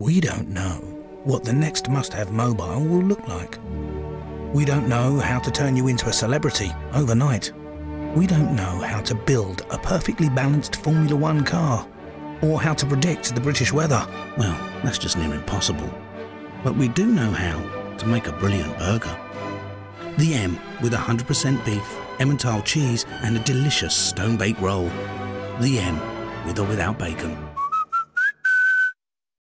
We don't know what the next must have mobile will look like. We don't know how to turn you into a celebrity overnight. We don't know how to build a perfectly balanced Formula One car or how to predict the British weather. Well, that's just near impossible. But we do know how to make a brilliant burger. The M with 100% beef, Emmental cheese, and a delicious stone baked roll. The M with or without bacon.